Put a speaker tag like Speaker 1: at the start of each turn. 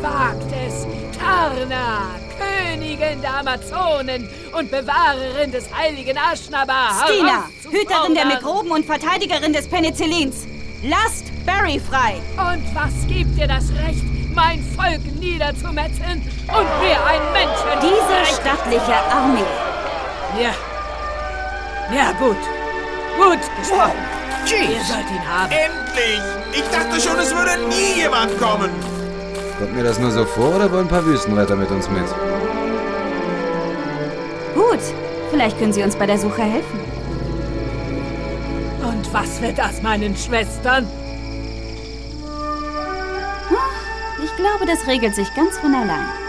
Speaker 1: Wer wagt es? Tarna, Königin der Amazonen und Bewahrerin des heiligen Aschnaba.
Speaker 2: Stina, Hüterin der Mikroben und Verteidigerin des Penicillins. Lasst Barry frei.
Speaker 1: Und was gibt dir das Recht, mein Volk niederzumetzen und mir ein Menschen...
Speaker 2: Diese stattliche Armee.
Speaker 1: Ja. Ja, gut. Gut gesprochen. Wow. Ihr sollt ihn haben.
Speaker 3: Endlich! Ich dachte schon, es würde nie jemand kommen.
Speaker 4: Kommt mir das nur so vor oder wollen ein paar Wüstenretter mit uns mit?
Speaker 2: Gut, vielleicht können Sie uns bei der Suche helfen.
Speaker 1: Und was wird das meinen Schwestern?
Speaker 2: Ich glaube, das regelt sich ganz von allein.